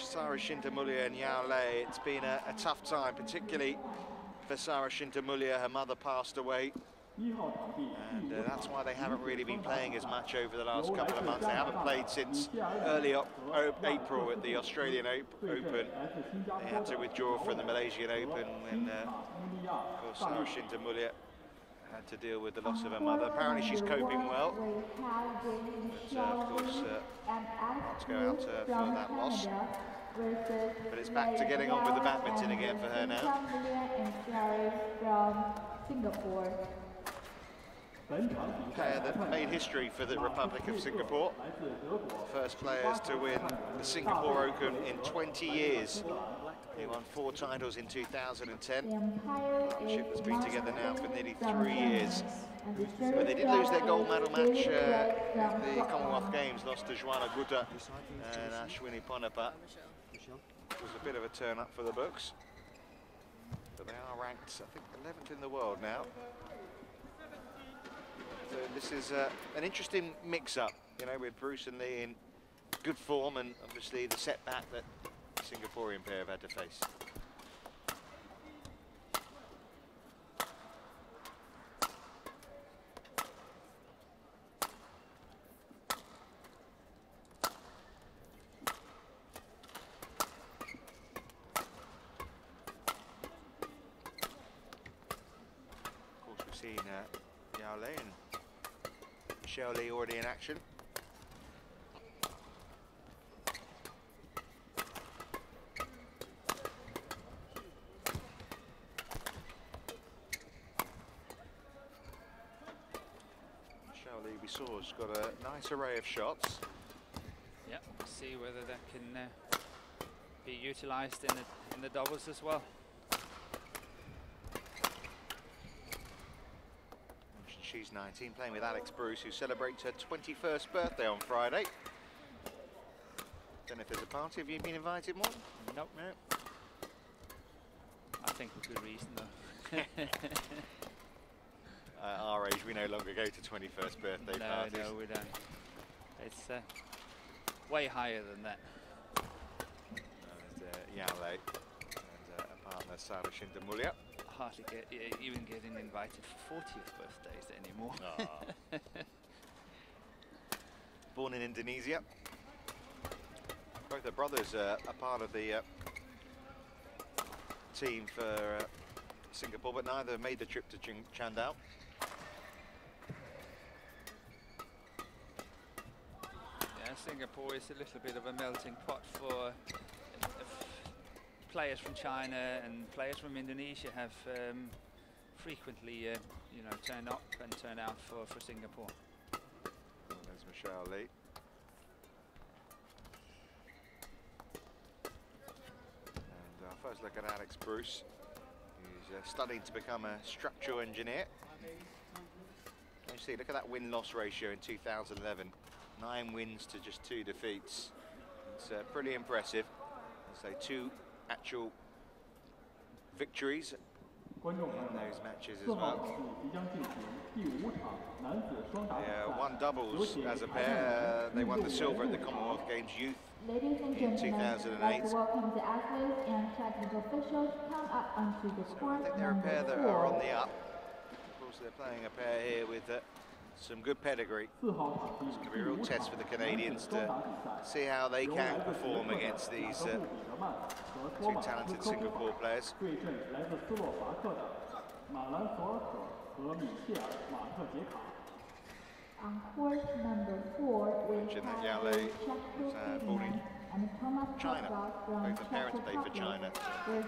Sarah Shinta Mulia and Yao Lei, it's been a, a, tough time, particularly for Sarah Shinta Mulia. Her mother passed away. And uh, that's why they haven't really been playing as much over the last couple of months. They haven't played since early April at the Australian Open. They had to withdraw from the Malaysian Open when, uh, of course, Sarah Shinta Mulia had to deal with the loss of her mother. Apparently she's coping well. But, uh, of course, uh, to go out uh, for that loss. But it's back to getting on with the badminton again for her now. Player that made history for the Republic of Singapore. First players to win the Singapore Open in 20 years. They won four titles in 2010. The partnership has been together now for nearly three years. But they did lose their gold medal match uh, in the Commonwealth Games, lost to Jwala Gutta and Ashwini Ponnappa. It was a bit of a turn up for the books. But they are ranked, I think, 11th in the world now. So this is uh, an interesting mix-up, you know, with Bruce and Li in good form and obviously the setback that the Singaporean pair have had to face. Of course, we've seen uh, Yao Lei and Michelle Li already in action. Li, we saw, has got a nice array of shots. Yep, see whether that can uh, be utilised in the, in the doubles as well. She's 19, playing with Alex Bruce, who celebrates her 21st birthday on Friday. Don't know if there's a party. Have you been invited, more? Nope. No. I think for good reason, though. At our age, we no longer go to 21st birthday no, parties. No, we don't. It's uh, way higher than that. And uh, Yao Lei and uh, a partner, Sarah Shinta Mulia. Hardly get, even getting invited for 40th birthdays anymore. Born in Indonesia. Both their brothers uh, are part of the uh, team for uh, Singapore, but neither made the trip to Ching Chandao. Singapore is a little bit of a melting pot for uh, players from China and players from Indonesia have um, frequently, uh, you know, turned up and turned out for, for Singapore. There's Michelle Li. And our first look at Alex Bruce. He's uh, studying to become a structural engineer. You see, look at that win-loss ratio in 2011. Nine wins to just two defeats. It's uh, pretty impressive. Say two actual victories in those matches as well. Yeah, won doubles as a pair. They won the silver at the Commonwealth Games Youth Ladies and in gentlemen, 2008. welcome the athletes and technical officials come up onto the So I think they're a pair that are on the up. Of course, they're playing a pair here with uh, some good pedigree. It's going to be a real test for the Canadians to see how they can perform against these uh, two talented Singapore players. On court number four is Yalu, uh, boarding China, playing the parents' day for China. They're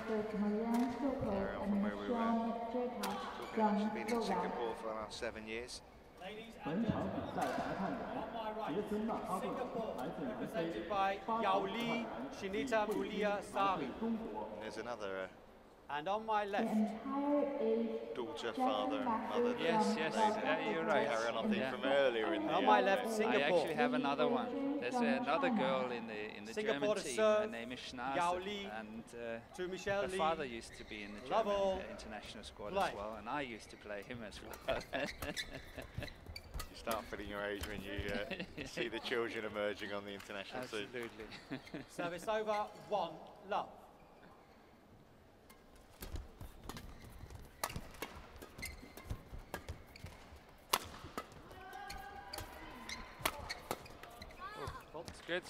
from where we were. Talking about, she's been in Singapore for the last seven years. 本场比赛裁判员杰森纳哈顿来自南非，巴特 Yao 裁 Li, 判 Shinita 员 Mulia 来 Sari. 自中国。 And there's another and on my left, daughter, father, and mother. Yes, yes, yeah, you're right. Carry on, I think, Yeah. from earlier in the On my left, event. I Singapore. actually have another one. There's From another girl in the in the Singapore German team. serve, Her name is Schnazer, and uh, to Michelle her Li. father used to be in the Love German uh, international squad Play. as well, and I used to play him as well. you start feeling your age when you uh, see the children emerging on the international scene. Absolutely. Service over, one, love. Good.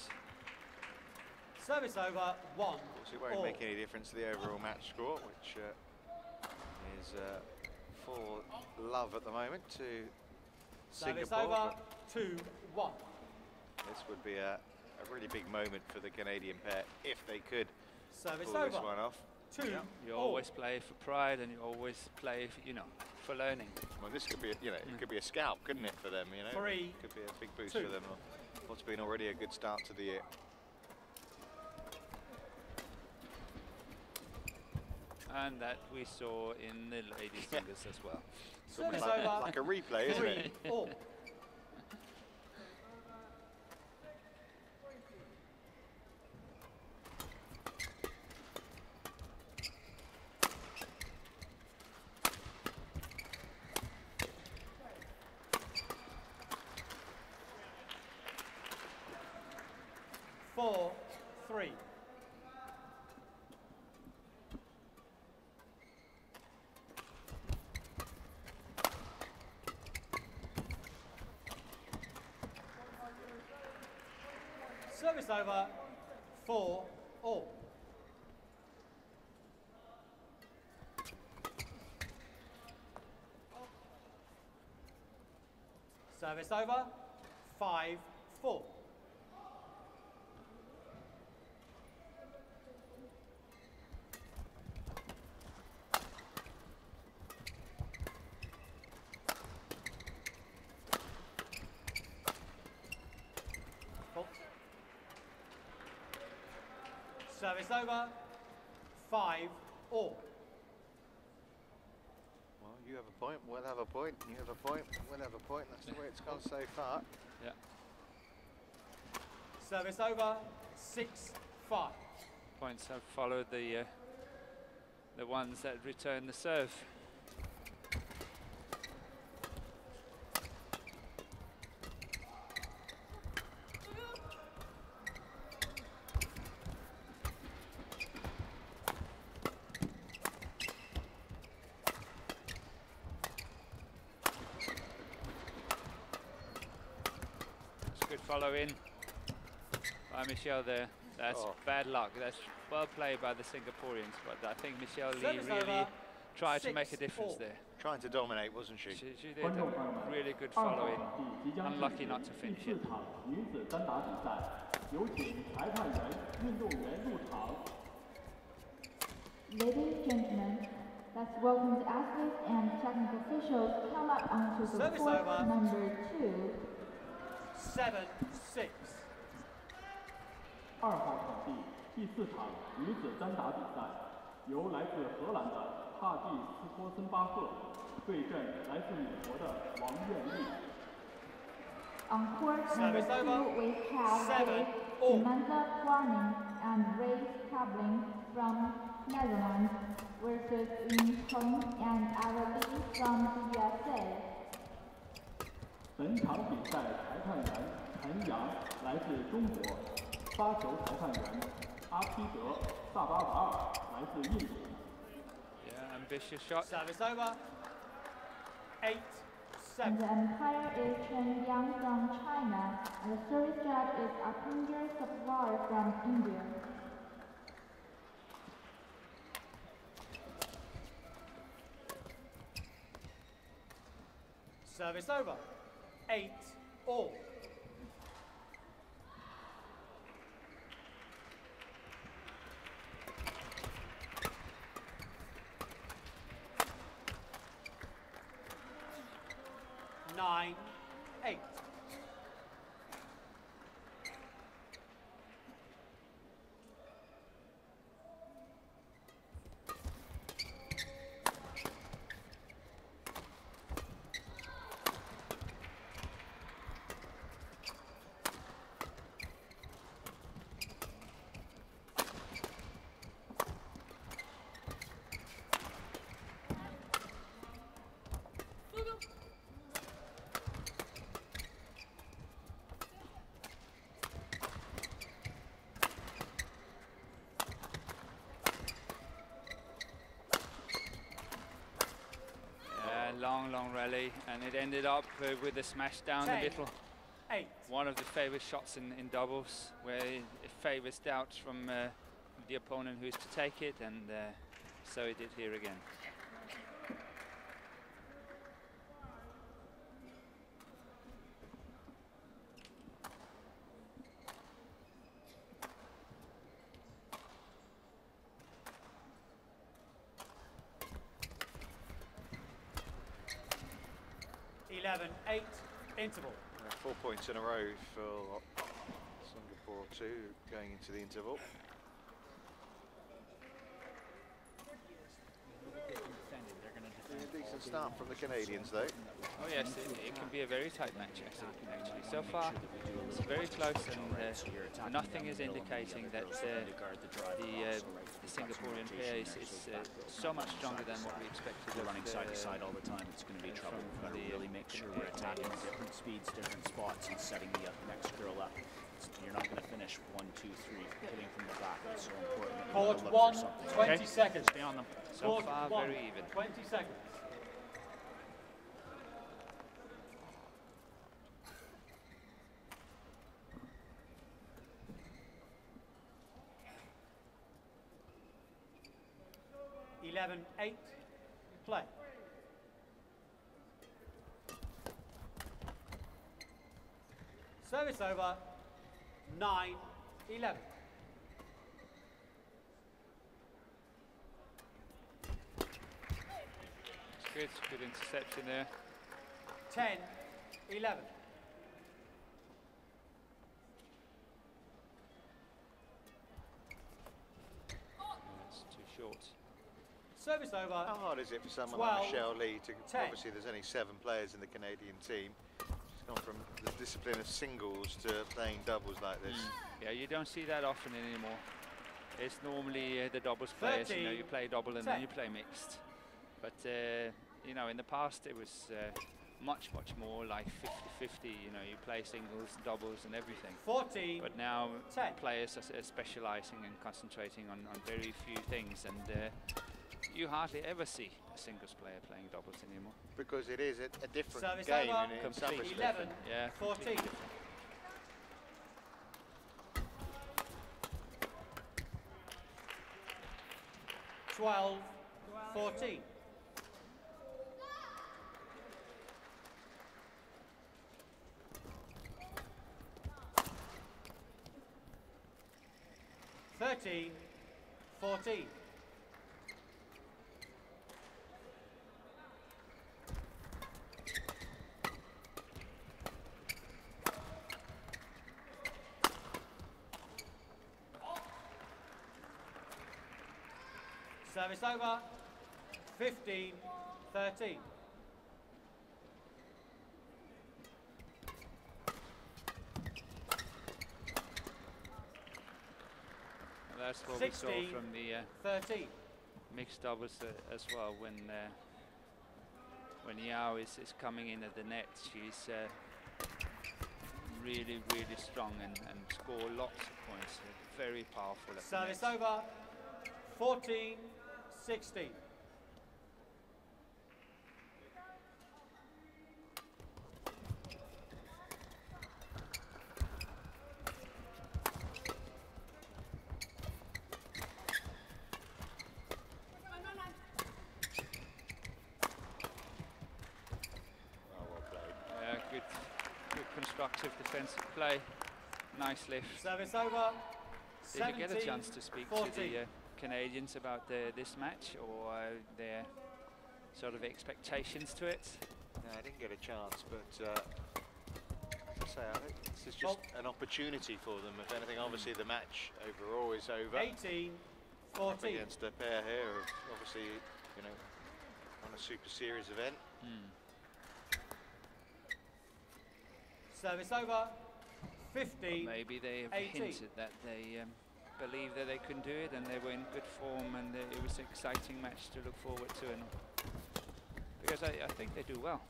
Service over, one, Of course, it won't all. make any difference to the overall match score, which uh, is uh, for love at the moment to Service Singapore. over, two, one. This would be a, a really big moment for the Canadian pair if they could Service pull this one off. two, You all. always play for pride and you always play, for, you know, for learning. Well, this could be, a, you know, it could be a scalp, couldn't it, for them? You know, Three, could be a big boost two. for them. What's been already a good start to the year. And that we saw in the ladies singles as well. It's almost like, over, like a replay, isn't three, it? all. Four, three. Service over, four, all. Service over, five, four. Service over, five, all. Well, you have a point, we'll have a point, you have a point, we'll have a point. That's the way it's gone so far. Yeah. Service over, six, five. Points have followed the uh, the ones that return the serve. follow by Michelle, there. That's oh. bad luck. That's well played by the Singaporeans, but I think Michelle Li really tried Six, to make a difference four. there. Trying to dominate, wasn't she? She, she did a really good following. Unlucky not to finish it. Ladies and gentlemen, let's welcome the athletes and technical officials come up onto the court number two Seven, six. 二号场地第四场女子单打比赛，由来自荷兰的帕蒂斯托森巴赫对阵来自美国的王艳丽。 On court number Service over. two, we have Seven, Ray all. Samantha Warning and Ray Kabling from Netherlands versus Yun Cheng and Ara Lee from the USA. 本场比赛裁判员陈阳来自中国，发球裁判员阿皮德萨巴瓦尔来自印度。Yeah, ambitious shot. Service over. Eight, And seven. the umpire is Chen Yang from China, and the service judge is Apinder Sapwar from India. Service over. Eight, all. Nine, eight. Early, and it ended up uh, with a smash down the middle. Eight. One of the favorite shots in, in doubles, where it, favors doubts from uh, the opponent who's to take it, and uh, so he did here again. Eleven. Eight. Interval. Uh, Four points in a row for Singapore two going into the interval. A decent start from the Canadians though. Oh yes, it, it can be a very tight match actually. actually. So far, it's very close, and uh, nothing is indicating that uh, the, uh, the Singaporean pair is, is uh, so much stronger than what we expected. They're running side to uh, side all the time. It's going to be uh, trouble. We've got to really uh, make sure we're attacking different speeds, different spots, and setting the uh, next girl up. You're not going to finish one, two, three, hitting from the back. It's so important. that you Court one. for something. 20 seconds. Stay on them. So Court far, one. very even. 20 seconds. Eleven, eight, play. Service over. Nine, eleven. Good, good interception there. 10, 11. Service over. How hard is it for someone 12, like Michelle Li to, 10. obviously there's only seven players in the Canadian team. She's gone from the discipline of singles to playing doubles like this. Yeah, you don't see that often anymore. It's normally uh, the doubles players, you know, you play double and then you play mixed. But, uh, you know, in the past it was uh, much, much more like 50-50, you know, you play singles, doubles and everything. 14, But now 10. players are, are specializing and concentrating on, on very few things and uh, you hardly ever see a singles player playing doubles anymore. Because it is a, a different Service game over. in, in some 11, Yeah, 14. completely different. Twelve, 14. Thirteen, fourteen. Service over. 15, 13. That's what we saw from the uh, 13. mixed doubles uh, as well when uh, when Yao is, is coming in at the net she's uh, really really strong and, and score lots of points very powerful at the Service over. 14, 16. Oh, well played. Uh, good good constructive defensive play nice lift Service over. did you get a chance to speak 14. to the uh, Canadians about the, this match or uh, their sort of expectations to it No, I didn't get a chance, but uh, as I say, I think this is just Well- an opportunity for them. If anything, obviously the match overall is over. 18, Up 14. against a pair here of obviously, you know, on a Super Series event. Service over. 15, Maybe they have 18. hinted that they um, believed that they could do it and they were in good form and it was an exciting match to look forward to and because I, I think they do well.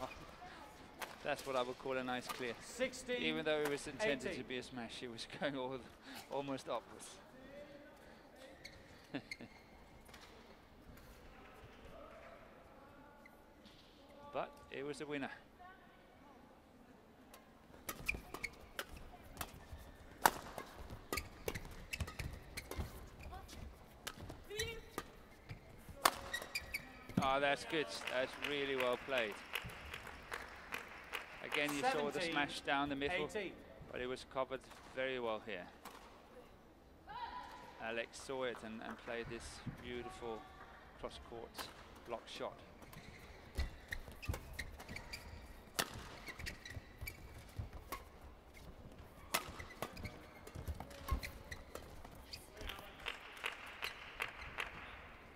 Oh, that's what I would call a nice clear. 16, Even though it was intended 18. to be a smash, it was going all, almost upwards. but it was a winner. Oh, that's good. That's really well played. Again, you saw the smash down the middle, 18. but it was covered very well here. Alex saw it and, and played this beautiful cross-court block shot.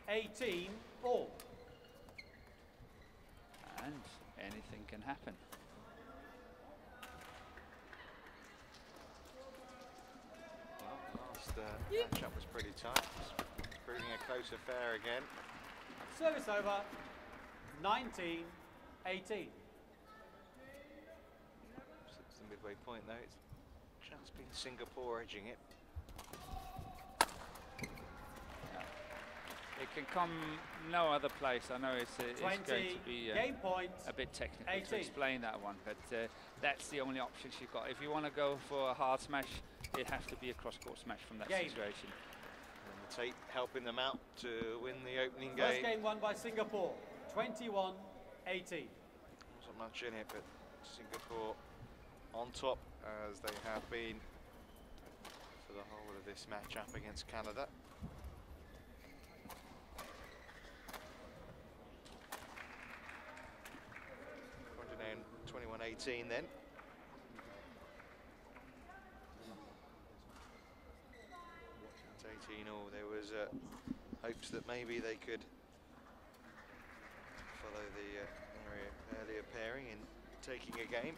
Eighteen all. And anything can happen. Well, last uh, matchup was pretty tight. It's proving a close affair again. Service over. 19 18. Since the midway point, though, it's just been Singapore edging it. It can come no other place. I know it's, uh, it's going to be uh, game point. a bit technical to 18. explain that one, but uh, that's the only options you've got. If you want to go for a hard smash, it has to be a cross-court smash from that Game. situation. And the Tate helping them out to win the opening First game. game won by Singapore. 21 18. Wasn't much in it, but Singapore on top as they have been for the whole of this match up against Canada. Twenty-one 18 then. It's 18 all. There was uh, hopes that maybe they could follow the uh, earlier, earlier pairing in taking a game.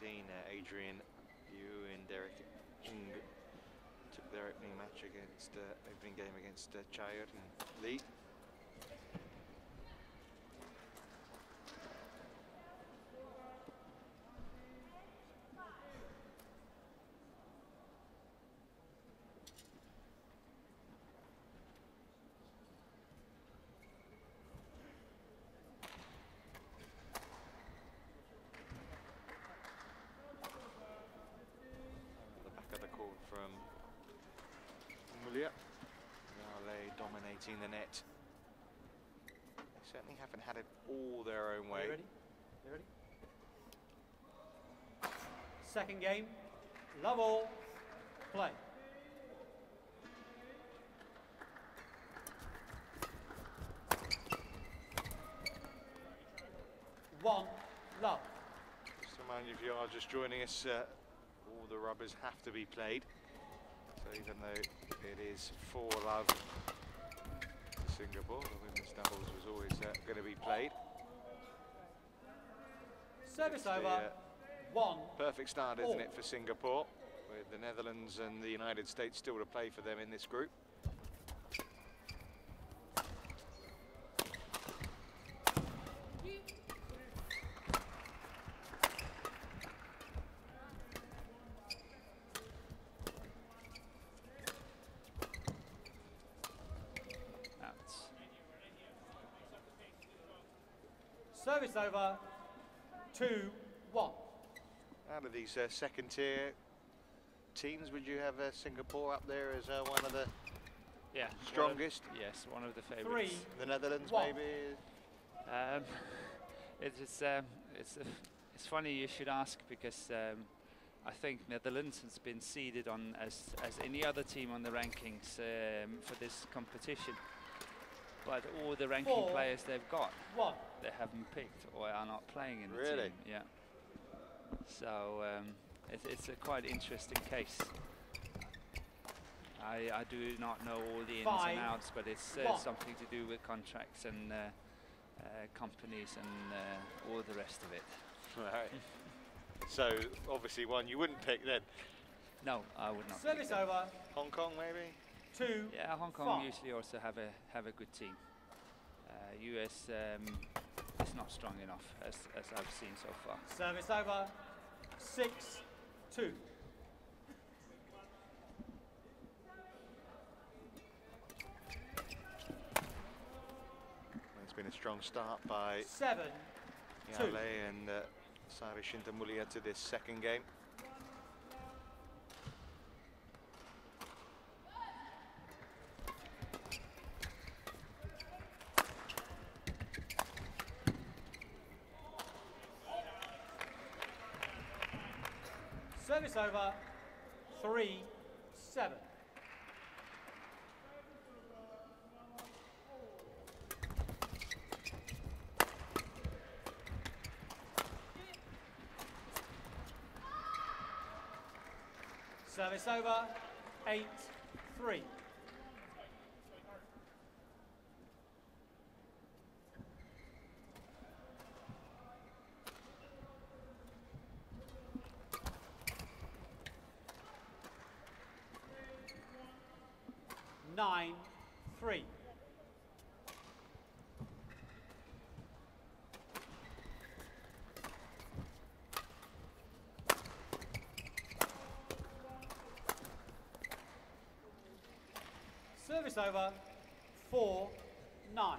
21-18, uh, Adrian Liu and Derrick Ng took their opening match against uh, opening game against uh, Chayot and Lee. the back of the court from Mulia. Raleigh dominating the net. They certainly haven't had it all their own Are way. you ready? You ready? Second game. Love all. Play. One. Love. Just to remind you, if you are just joining us, uh, all the rubbers have to be played. So even though it is for love, Singapore, the women's doubles was always uh, going to be played. Service the, over. uh, One. Perfect start, isn't All. it, for Singapore, with the Netherlands and the United States still to play for them in this group. Service over. Two. One. Out of these uh, second tier teams, would you have uh, Singapore up there as uh, one of the yeah one of- strongest? yes, one of the favourites. Three. The Netherlands, One. maybe? Um, it's it's, um, it's uh, it's funny you should ask because um, I think Netherlands has been seeded on as as any other team on the rankings um, for this competition. But all the ranking Four. players they've got, One. They haven't picked or are not playing in the Really? team. Yeah. So um, it's it's a quite interesting case. I, I do not know all the ins Five. and outs, but it's uh, something to do with contracts and uh, uh, companies and uh, all the rest of it. Right. so, obviously, one you wouldn't pick then. No, I would not. pick Service over. Hong Kong, maybe? Two. Yeah, Hong Kong Five. usually also have a have a good team. Uh, US um, is not strong enough as as I've seen so far. Service over. Six. Two. It's been a strong start by Seven, two. Yao Lei and uh, Sari Shinta Mulia to this second game. Over. Three, seven. Service over. Eight, three. Nine, three. Service over. Four, nine.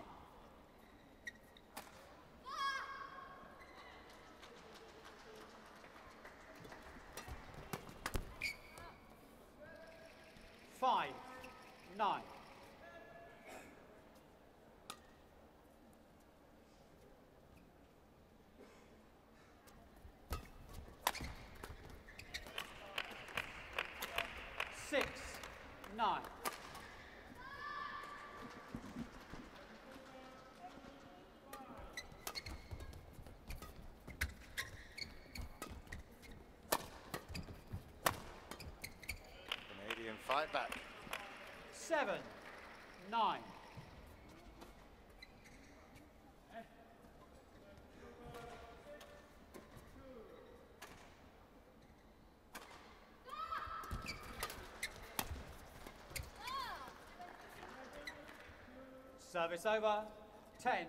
Five, nine. Six, nine. fight back. Seven, nine. Service over, 10,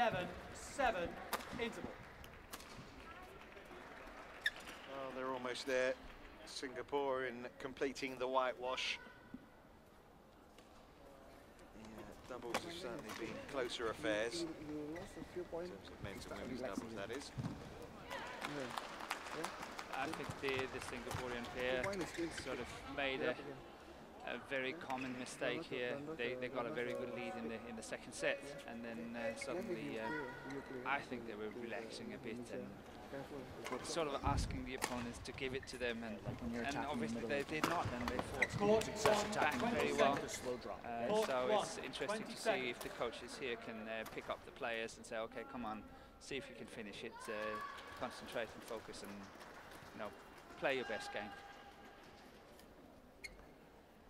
11-7 interval. Well, they're almost there. Singapore in completing the whitewash. Doubles have certainly been closer affairs. In terms of men's and women's doubles, that is. I think the, the Singaporean pair sort of made it a very common mistake here. They, they got a very good lead in the in the second set, and then uh, suddenly uh, I think they were relaxing a bit and sort of asking the opponents to give it to them, and, when and obviously they did not, and they fought Court attacking back very well. seconds. The slow drop. Uh, so it's interesting to see if the coaches here can uh, pick up the players and say, okay, come on, see if you can finish it, uh, concentrate and focus, and you know, play your best game.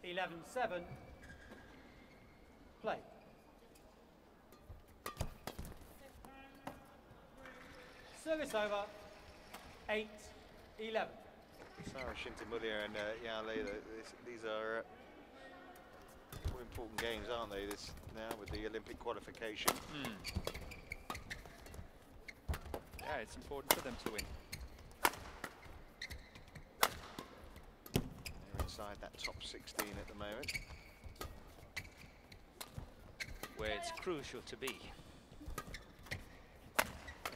11 7. Play. Service over. 8 11. Sarah Shinta Mulia and uh, Yao Lei, this, these are uh, important games, aren't they? This now with the Olympic qualification. Yeah, it's important for them to win. They're inside that top 16 at the moment. where it's crucial to be.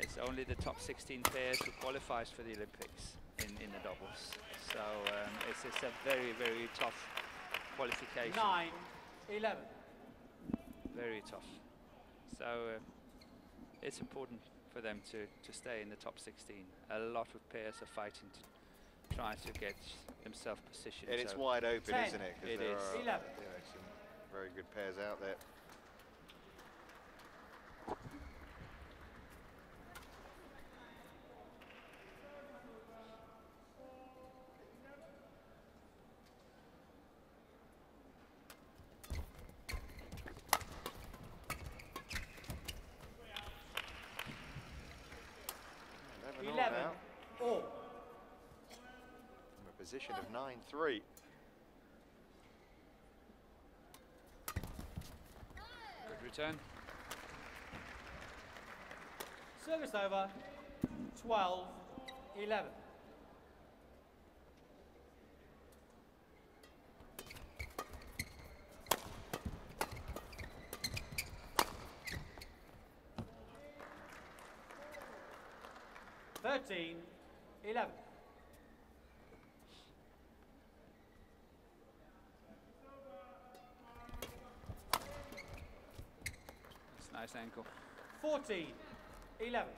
It's only the top 16 pairs who qualifies for the Olympics in, in the doubles. So um, it's, it's a very, very tough qualification. 9 11. Very tough. So uh, it's important for them to, to stay in the top 16. A lot of pairs are fighting to try to get themselves positioned. And it's wide open, Ten. isn't it? 'Cause It there is. are, Eleven. you know, some very good pairs out there. position of 9-3. Good return. Service over, 12, 11. Thirteen, eleven. Ankle. 14, 11.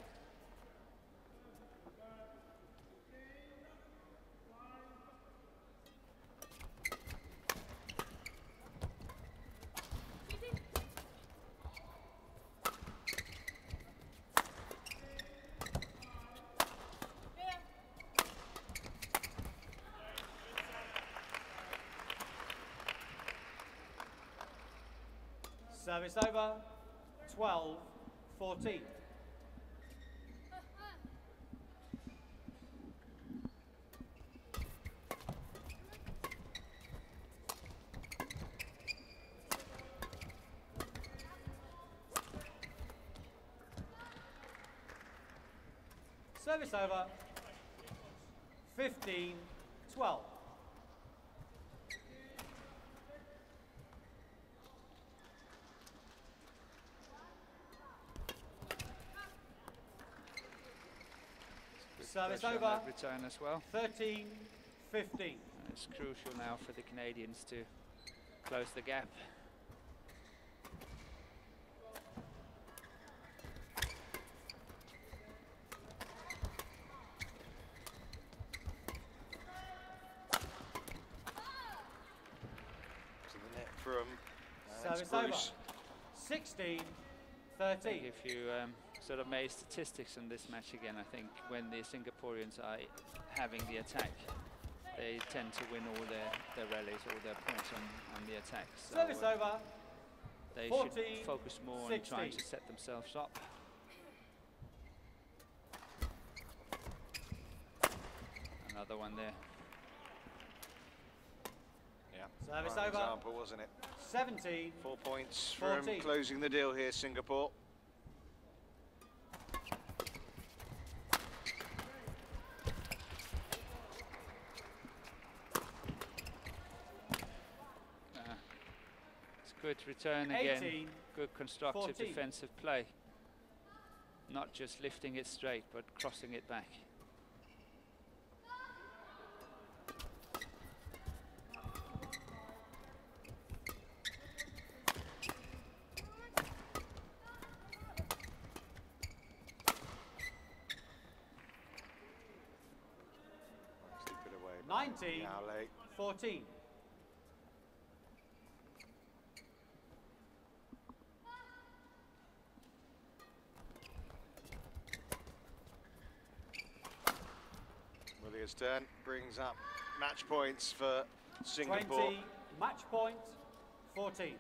Service over. 12, 14. Service over. 15, 12. Good Service pressure on over. Return as well. 13, 15. It's crucial now for the Canadians to close the gap. To the net from Alex Service over. Bruce. 16, I think 13. if you um, sort of made statistics in this match again, I think when the Singaporeans are having the attack, they tend to win all their, their rallies, all their points on, on the attack. So Service uh, over. they 14, should focus more on trying to set themselves up. Another one there. Yeah, Service prime over. example, wasn't it? 17, Four points from closing the deal here, Singapore. Good return again. Good constructive 14. defensive play. Not just lifting it straight, but crossing it back. Keep it away. by 19, 14. Turn brings up match points for Singapore. 20, match point, 14.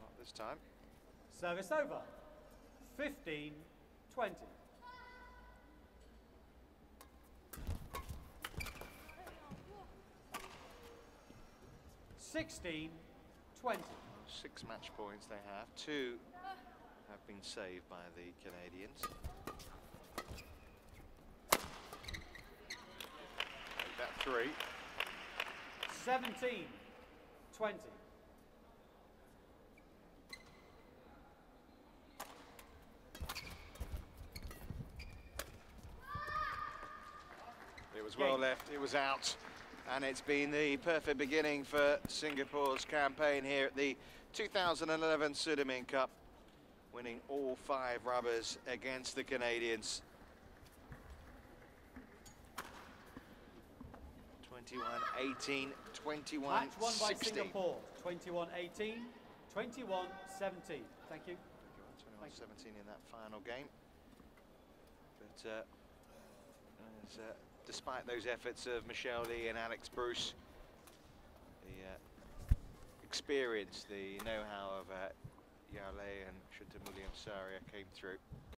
Not this time. Service over. 15, 20. Sixteen, twenty. Six match points they have. Two have been saved by the Canadians. That three. Seventeen, twenty. It was well left, it was out. And it's been the perfect beginning for Singapore's campaign here at the 2011 Sudirman Cup, winning all five rubbers against the Canadians. 21-18, 21-16. Match won by Singapore. 21 18, 21 17. Thank you. 21-17 in that final game. But uh, as, uh, despite those efforts of Michelle Li and Alex Bruce, experience, the know-how of uh, Yao Lei and Shinta Mulia Sari came through.